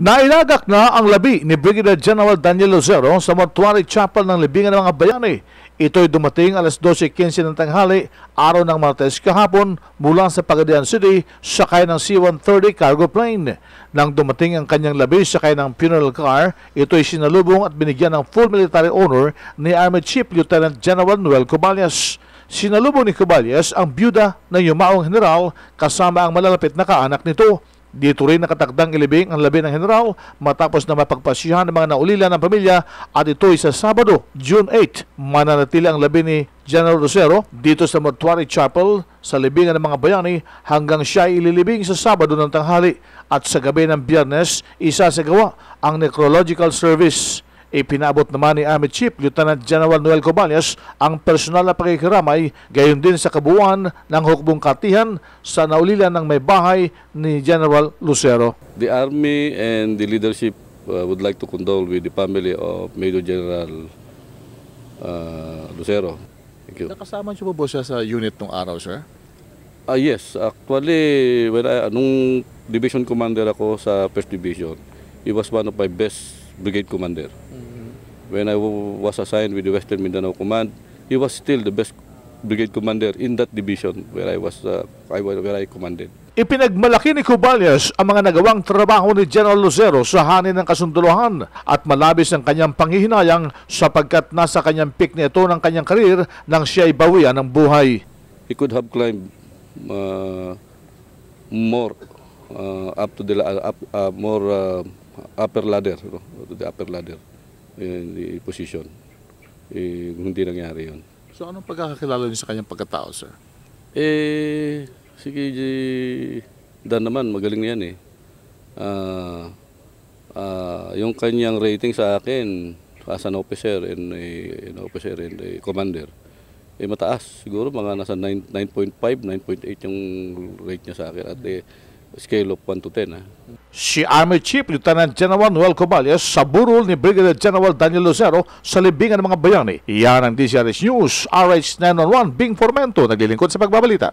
Nailagak na ang labi ni Brigadier General Daniel Lucero sa Mortuary Chapel ng Libingan ng mga Bayani. Ito'y dumating alas 12.15 ng tanghali, araw ng Martes kahapon mula sa Pagadian City sakay ng C-130 cargo plane. Nang dumating ang kanyang labi sakay ng funeral car, ito'y sinalubong at binigyan ng full military honor ni Army Chief Lieutenant General Noel Cobalias. Sinalubong ni Cobalias ang byuda ng yumaong general kasama ang malalapit na kaanak nito. Dito rin nakatakdang ilibing ang labi ng general matapos na mapagpasyahan ng mga naulila ng pamilya at ito'y sa Sabado, June 8. Mananatili ang labi ni General Rosero dito sa Mortuary Chapel sa libingan ng mga bayani hanggang siya ay ililibing sa Sabado ng tanghali at sa gabi ng Biyernes isasagawa ang necrological service. Ipinabot naman ni Army Chief Lieutenant General Noel Cobalias ang personal na pakikiramay gayon din sa kabuuan ng hukbong katihan sa naulilan ng may bahay ni General Lucero. The Army and the leadership uh, would like to condole with the family of Major General uh, Lucero. Thank you. Nakasama niyo po ba siya sa unit nung araw, sir? Ah yes, actually, when I, nung division commander ako sa 1st Division, he was one of my best brigade commander. When I was assigned with the Western Mindanao Command, he was still the best brigade commander in that division where I was uh, I, where I commanded. Ipinagmalaki ni Cobalias ang mga nagawang trabaho ni General Lucero sa hanin ng kasunduluhan at malabis ang kanyang panghihinayang sapagkat nasa kanyang peak nito ng kanyang karir nang siya ay bawian ng buhay. He could have climbed uh, more uh, up to the up, uh, more uh, upper ladder, you know, to the upper ladder in the position. Eh, hindi nangyari yun. So anong pagkakakilala niyo sa kanyang pagkatao, sir? Eh, si KJ Dan naman, magaling yan eh. Ah, ah, yung kanyang rating sa akin as an officer and a, an officer and a commander, eh mataas. Siguro mga nasa 9 9.5, 9.8 yung rate niya sa akin at a scale of 1 to 10. ah. Si Army Chief Lieutenant General Noel Cobalias sa burol ni Brigadier General Daniel Lucero sa libingan ng mga bayani. Yan ang DCRS News, RH911, Bing Formento, naglilingkod sa pagbabalita.